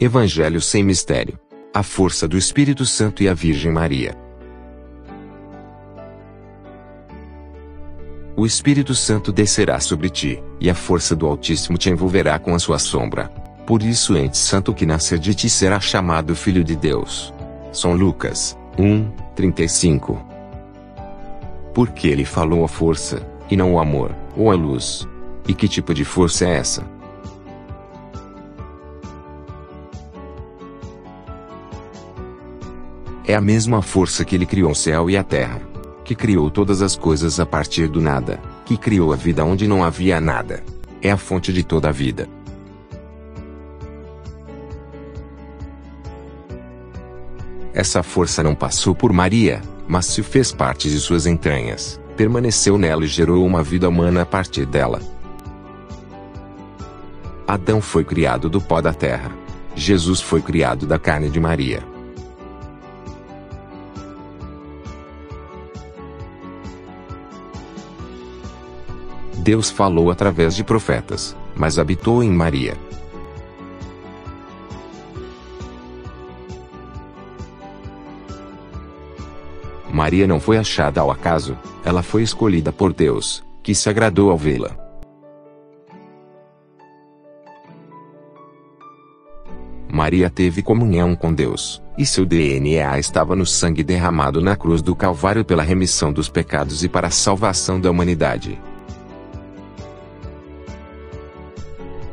Evangelho sem mistério. A força do Espírito Santo e a Virgem Maria. O Espírito Santo descerá sobre ti, e a força do Altíssimo te envolverá com a sua sombra. Por isso, ente santo que nascer de ti será chamado Filho de Deus. São Lucas 1, 35. Porque ele falou a força, e não o amor, ou a luz. E que tipo de força é essa? É a mesma força que ele criou o céu e a terra. Que criou todas as coisas a partir do nada. Que criou a vida onde não havia nada. É a fonte de toda a vida. Essa força não passou por Maria, mas se fez parte de suas entranhas, permaneceu nela e gerou uma vida humana a partir dela. Adão foi criado do pó da terra. Jesus foi criado da carne de Maria. Deus falou através de profetas, mas habitou em Maria. Maria não foi achada ao acaso, ela foi escolhida por Deus, que se agradou ao vê-la. Maria teve comunhão com Deus, e seu DNA estava no sangue derramado na cruz do Calvário pela remissão dos pecados e para a salvação da humanidade.